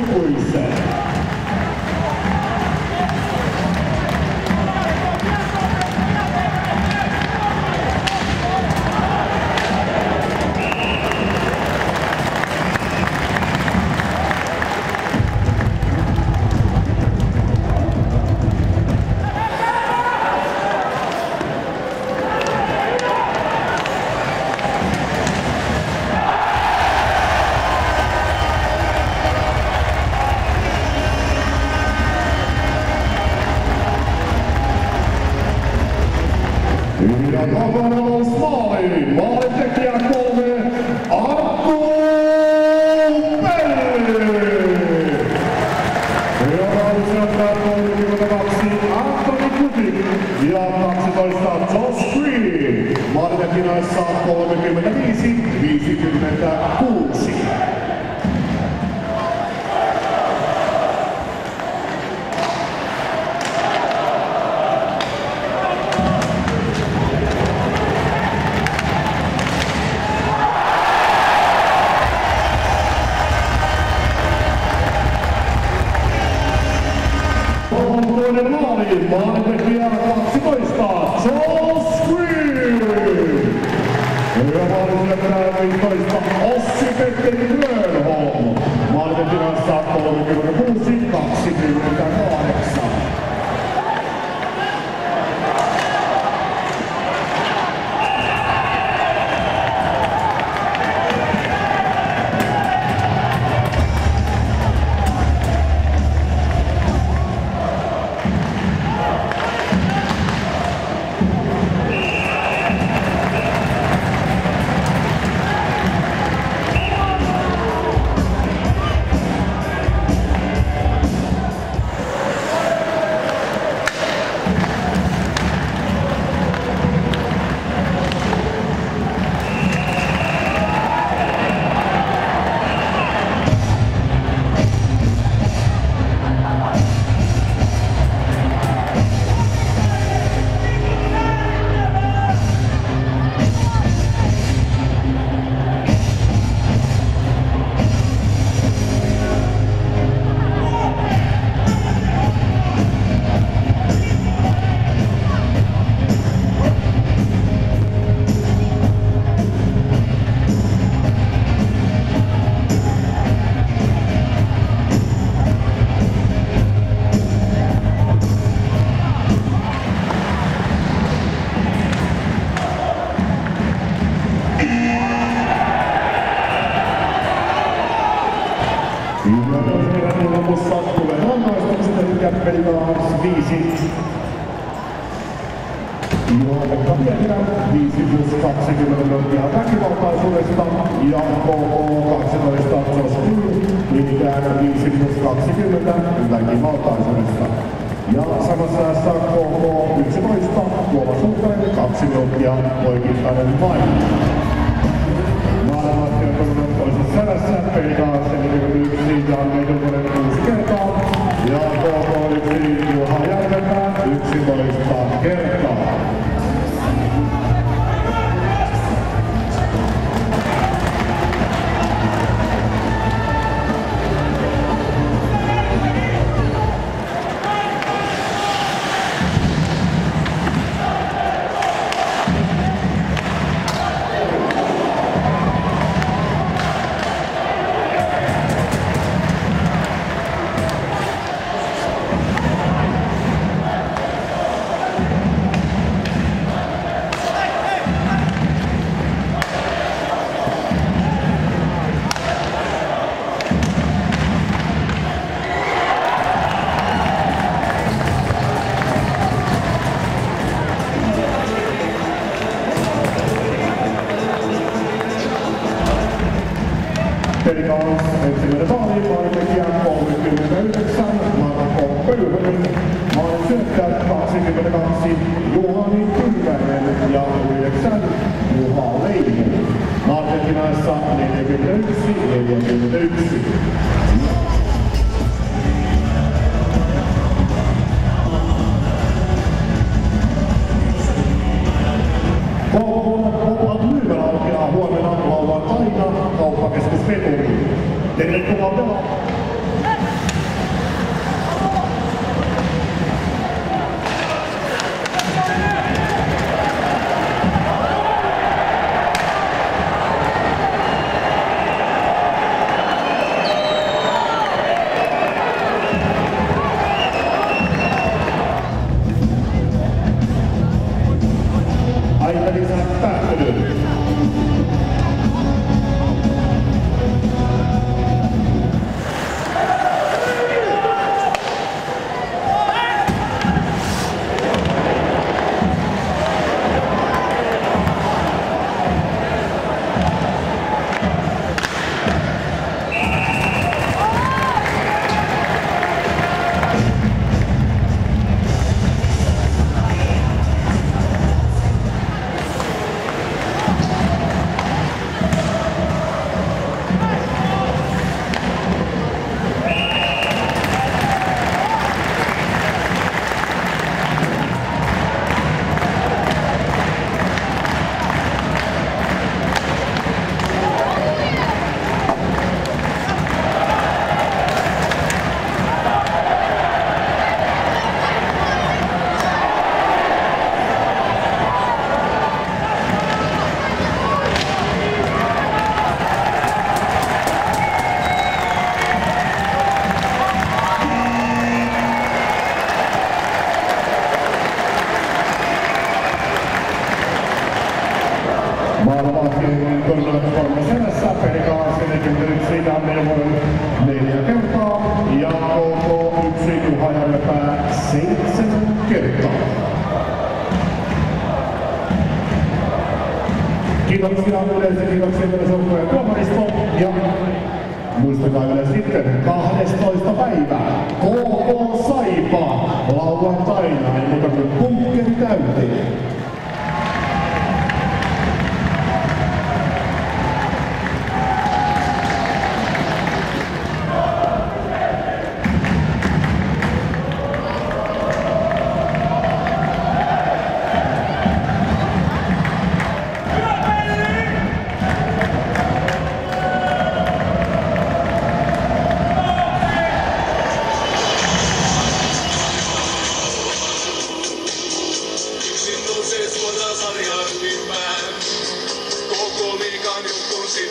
Wilson. Maalintekijässä 35. 56. Toinen pelitaan viisi. Johanna Pietilä, 5 plus 20 minuuttia väkivaltaisuudesta ja KK 12 Josh Niinikään 5 plus 20 väkivaltaisuudesta. Ja samassa ajassa KK 11 Tuomas Hukkanen 2 minuuttia poikittainen vain. Syöttäjät 22, Juhani Pylväinen ja 9, Juha Leinen. Maalintekijässä 41, 41. Kaupat myymälä aukeaa huomenna lauantaina kauppakeskus Veturi. Tervetuloa pelaamaan! Hammerholm 415 ja KK 1 Juha Järvepää 70. Kiitoksia yleisö, kiitoksia myös joukkueen tuomaristo ja muistakaa vielä sitten 12. päivää KK Saipa lauantaina, ei muuta kuin punkkeri täyteen. sei